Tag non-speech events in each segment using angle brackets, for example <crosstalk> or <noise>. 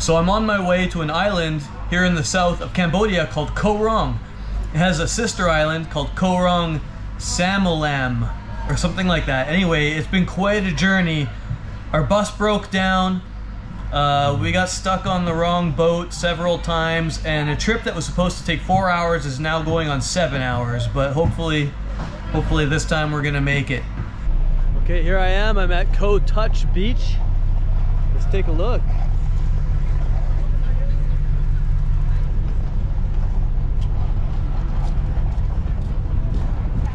So I'm on my way to an island here in the south of Cambodia called Koh Rong. It has a sister island called Koh Rong Samolam or something like that. Anyway, it's been quite a journey. Our bus broke down. Uh, we got stuck on the wrong boat several times, and a trip that was supposed to take four hours is now going on seven hours. But hopefully, hopefully this time we're gonna make it. Okay, here I am. I'm at Koh Touch Beach. Let's take a look.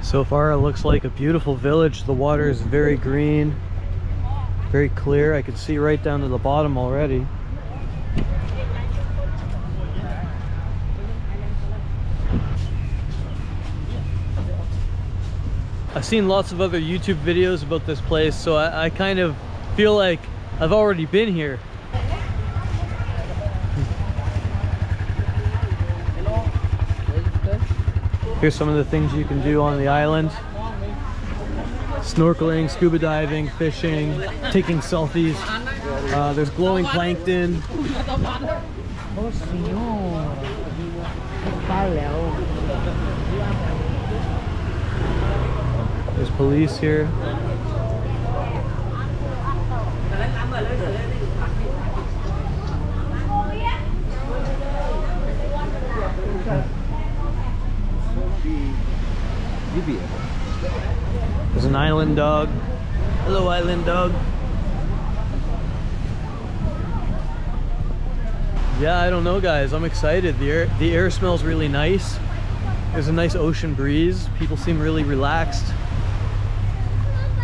So far it looks like a beautiful village. The water is very green, very clear. I can see right down to the bottom already. I've seen lots of other YouTube videos about this place, so I, I kind of feel like I've already been here. Here's some of the things you can do on the island. Snorkeling, scuba diving, fishing, taking selfies. Uh, there's glowing plankton. There's police senhor, valeu. There's police here. There's an island dog. Hello, island dog. Yeah, I don't know, guys. I'm excited. The air, the air smells really nice. There's a nice ocean breeze. People seem really relaxed.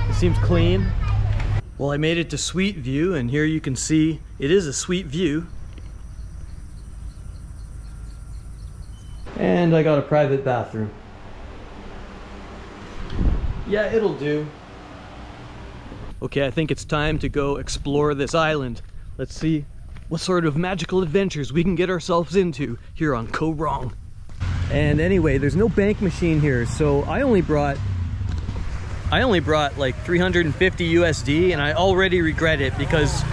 It seems clean. Well, I made it to Sweet View, and here you can see it is a sweet view. And I got a private bathroom. Yeah, it'll do. Okay, I think it's time to go explore this island. Let's see what sort of magical adventures we can get ourselves into here on Koh Rong. And anyway, there's no bank machine here, so I only brought I only brought like 350 USD and I already regret it because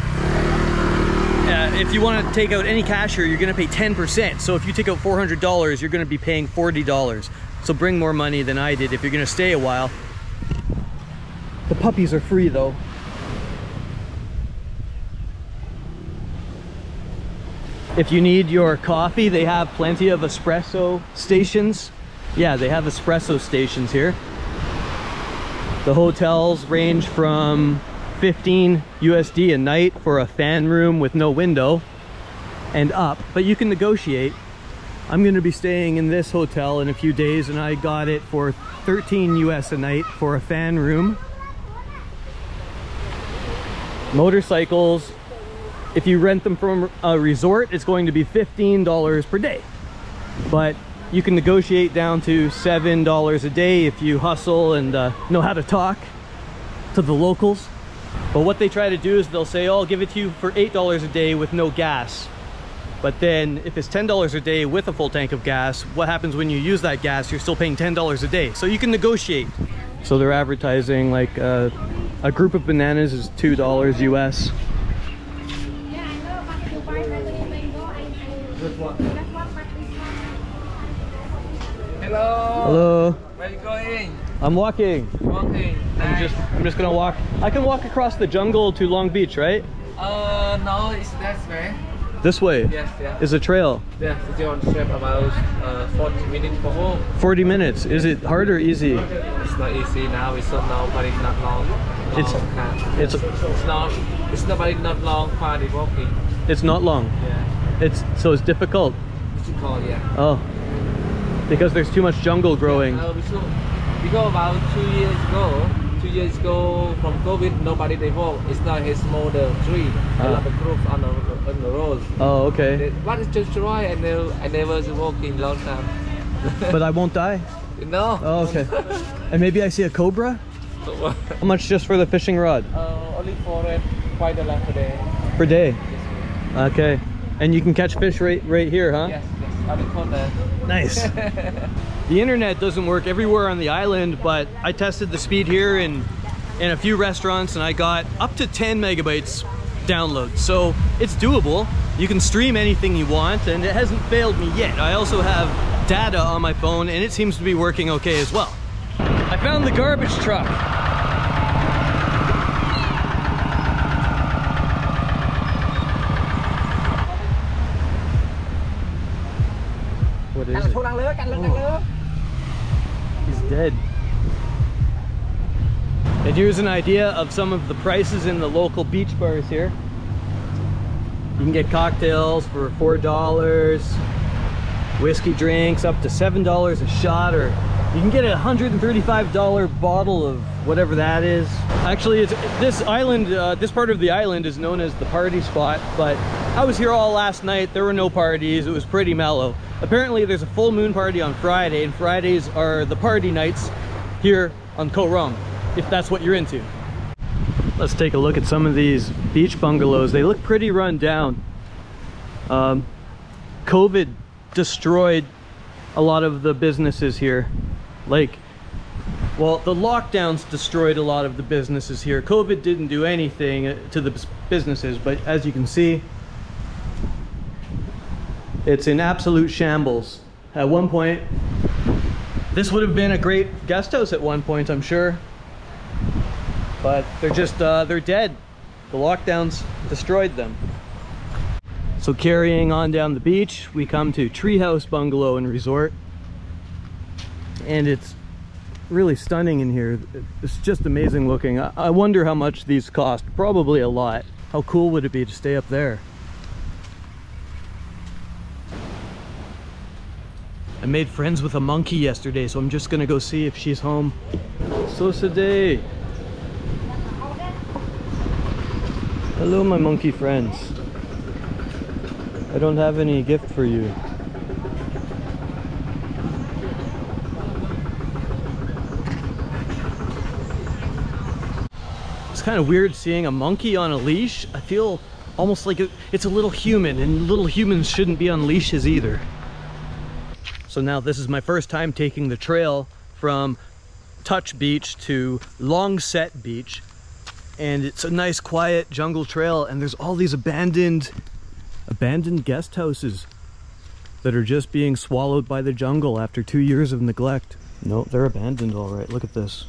uh, if you want to take out any cash here, you're going to pay 10%. So if you take out $400, you're going to be paying $40. So bring more money than I did if you're going to stay a while. The puppies are free though. If you need your coffee, they have plenty of espresso stations. Yeah, they have espresso stations here. The hotels range from 15 USD a night for a fan room with no window and up, but you can negotiate. I'm gonna be staying in this hotel in a few days and I got it for 13 US a night for a fan room. Motorcycles, if you rent them from a resort, it's going to be $15 per day. But you can negotiate down to $7 a day if you hustle and uh, know how to talk to the locals. But what they try to do is they'll say, oh, I'll give it to you for $8 a day with no gas. But then if it's $10 a day with a full tank of gas, what happens when you use that gas? You're still paying $10 a day. So you can negotiate. So they're advertising like uh, a group of bananas is $2 US. Hello. Hello, Where you going? I'm walking. Walking. I'm just I'm just gonna walk. I can walk across the jungle to Long Beach, right? Uh, no, it's that way. This way Yes, yeah. is a trail. Yeah, it's on trip about uh, 40 minutes for home. 40 minutes. Is it hard or easy? It's not easy now. It's not now, but it's not long. long It's- car. it's- it's not. It's not, but it's not long. Party walking. It's not long. Yeah. It's so it's difficult. It's called yeah. Oh, because there's too much jungle growing. Uh, we saw, we go about two years ago. Two years ago from COVID, nobody they walk. It's not his the tree. A Ah. lot of groups on the on the road. Oh, okay. They- But it's just try. I never I never was walking long time. <laughs> But I won't die. No. Oh, okay. And maybe I see a cobra. uh, How much just for the fishing rod only for it quite a lot day. per day? Okay. And you can catch fish right right here, huh? Yes, yes. On the corner. Nice. <laughs> the internet doesn't work everywhere on the island, but I tested the speed here in in a few restaurants and I got up to 10 megabytes download. So it's doable. You can stream anything you want and it hasn't failed me yet. I also have data on my phone and it seems to be working okay as well. I found the garbage truck. What is it? Oh. He's dead. And here's an idea of some of the prices in the local beach bars here. You can get cocktails for $4, whiskey drinks up to $7 a shot, or you can get a $135 bottle of whatever that is. Actually, it's, this island, uh, this part of the island is known as the party spot, but I was here all last night. There were no parties. It was pretty mellow. Apparently, there's a full moon party on Friday, and Fridays are the party nights here on Koh Rong, if that's what you're into. Let's take a look at some of these beach bungalows. They look pretty run down. Um, COVID destroyed a lot of the businesses here. Like, well, the lockdowns destroyed a lot of the businesses here. COVID didn't do anything to the businesses, but as you can see, it's in absolute shambles. At one point, this would have been a great guest house at one point, I'm sure but they're just uh, they're dead the lockdowns destroyed them so carrying on down the beach we come to treehouse bungalow and resort and it's really stunning in here it's just amazing looking I wonder how much these cost probably a lot how cool would it be to stay up there I made friends with a monkey yesterday, so I'm just gonna go see if she's home. Sosade. Hello, my monkey friends. I don't have any gift for you. Kind of weird seeing a monkey on a leash. I feel almost like it's a little human and little humans shouldn't be on leashes either. So now this is my first time taking the trail from Touch Beach to Longset Beach and it's a nice quiet jungle trail and there's all these abandoned abandoned guest houses that are just being swallowed by the jungle after two years of neglect no they're abandoned all right look at this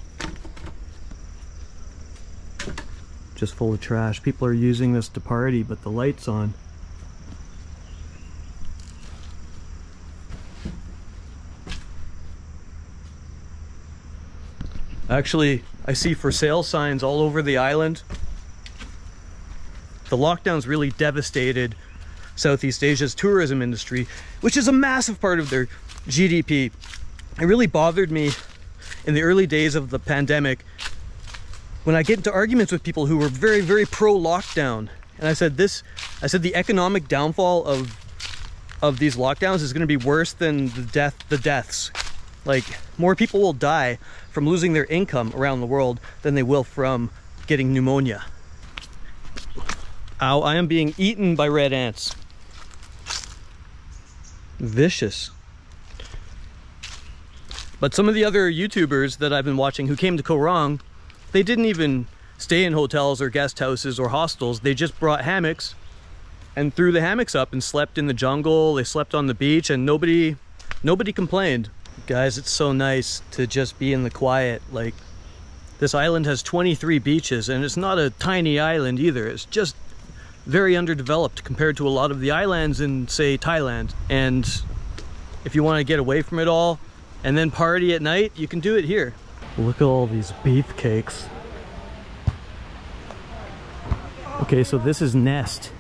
just full of trash people are using this to party but the lights on Actually, I see for sale signs all over the island. The lockdowns really devastated Southeast Asia's tourism industry, which is a massive part of their GDP. It really bothered me in the early days of the pandemic when I get into arguments with people who were very, very pro lockdown. And I said this, I said the economic downfall of of these lockdowns is going to be worse than the death, the deaths. Like more people will die from losing their income around the world than they will from getting pneumonia. Ow, I am being eaten by red ants. Vicious. But some of the other YouTubers that I've been watching who came to Koh Rong, they didn't even stay in hotels or guest houses or hostels. They just brought hammocks and threw the hammocks up and slept in the jungle. They slept on the beach and nobody, nobody complained. Guys, it's so nice to just be in the quiet. Like, this island has 23 beaches, and it's not a tiny island either. It's just very underdeveloped compared to a lot of the islands in, say, Thailand. And if you want to get away from it all and then party at night, you can do it here. Look at all these beefcakes. Okay, so this is Nest.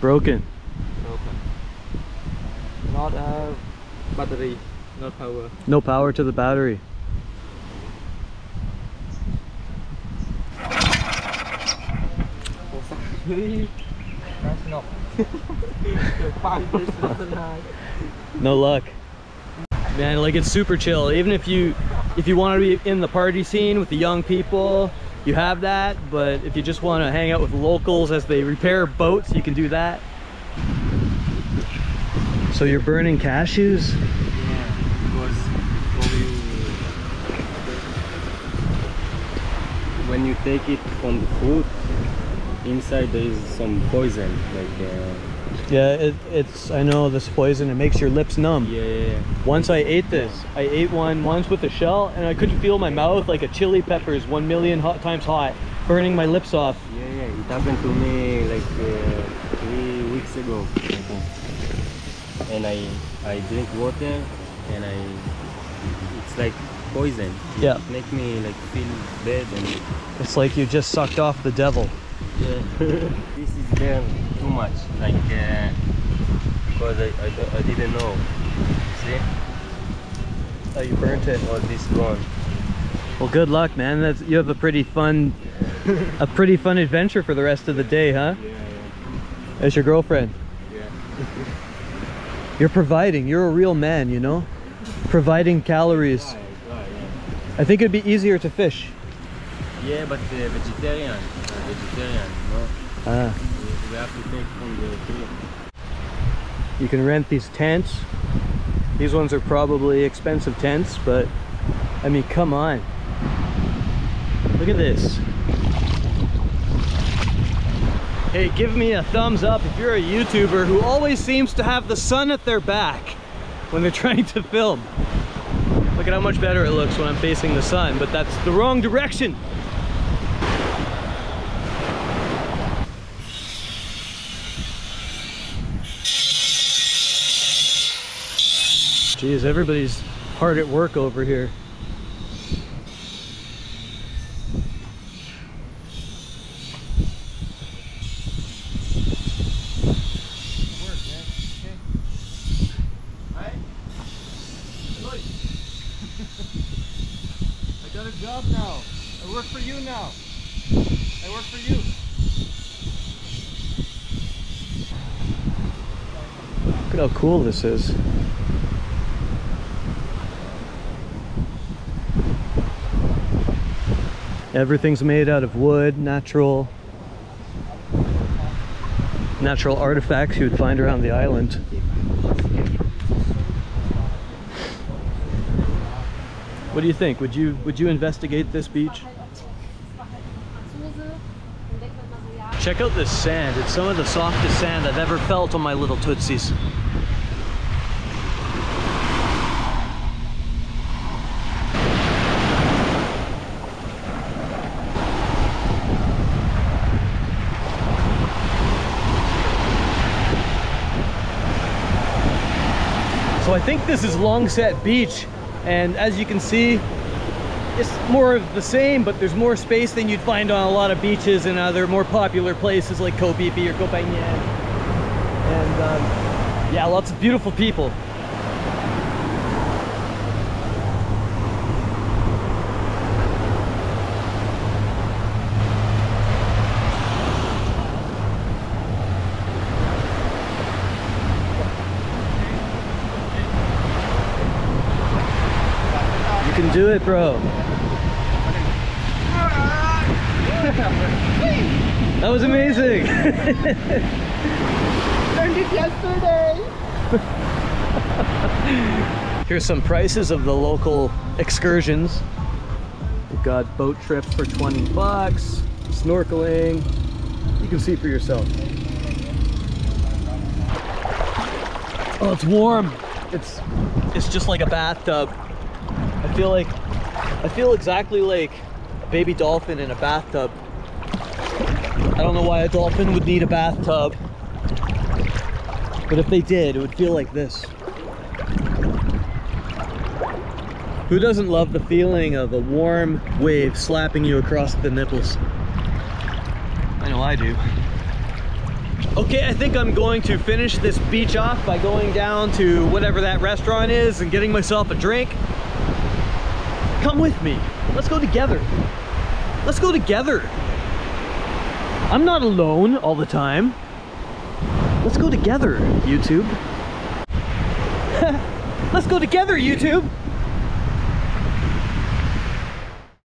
Broken. Broken. Not a battery, not power. No power to the battery. No luck. Man, like it's super chill. Even if you if you want to be in the party scene with the young people, you have that but if you just want to hang out with locals as they repair boats you can do that So you're burning cashews? Yeah, when you when you take it from the fruit, inside there is some poison, like uh, Yeah, it, it's, I know this poison, it makes your lips numb. yeah, yeah, yeah. Once I ate this, I ate one once with the shell and I couldn't feel my mouth like a chili pepper's one million hot times hot, burning my lips off. Yeah, yeah, it happened to me like uh, three weeks ago. And I I drink water and I it's like poison. It Yeah. make me like feel bad and It's like you just sucked off the devil. Yeah. <laughs> this is burn too much like uh, because I, I, I didn't know. See? Oh, you burnt it. All this gone. Well, good luck, man. That's, you have a pretty fun, a pretty fun adventure for the rest of the day, huh? Yeah, As your girlfriend. yeah. You're providing. You're a real man, you know? Providing calories. I think it'd be easier to fish. Yeah. but uh, vegetarian, uh, vegetarian, no? Ah. We, we have to take from the tree. You can rent these tents. These ones are probably expensive tents, but I mean, come on. Look at this. Hey, give me a thumbs up if you're a YouTuber who always seems to have the sun at their back when they're <laughs> trying to film. Look at how much better it looks when I'm facing the sun, but that's the wrong direction. Geez, everybody's hard at work over here. I got a job now. I work for you now. I work for you. Look at how cool this is. Everything's made out of wood, natural natural artifacts you would find around the island. What do you think? Would you would you investigate this beach? Check out this sand. It's some of the softest sand I've ever felt on my little tootsies. So I think this is Longset Beach and as you can see it's more of the same but there's more space than you'd find on a lot of beaches in other more popular places like Phi or Phangan. And um, yeah, lots of beautiful people. Do it, bro. <laughs> That was amazing. Learned it yesterday. <laughs> Here's some prices of the local excursions. We've got boat trips for 20 bucks, snorkeling. You can see for yourself. Oh, it's warm. It's it's just like a bathtub. I feel like I feel exactly like a baby dolphin in a bathtub. I don't know why a dolphin would need a bathtub. But if they did, it would feel like this. Who doesn't love the feeling of a warm wave slapping you across the nipples? I know I do. Okay, I think I'm going to finish this beach off by going down to whatever that restaurant is and getting myself a drink. Come with me. Let's go together. Let's go together. I'm not alone all the time. Let's go together, YouTube. <laughs> Let's go together, YouTube.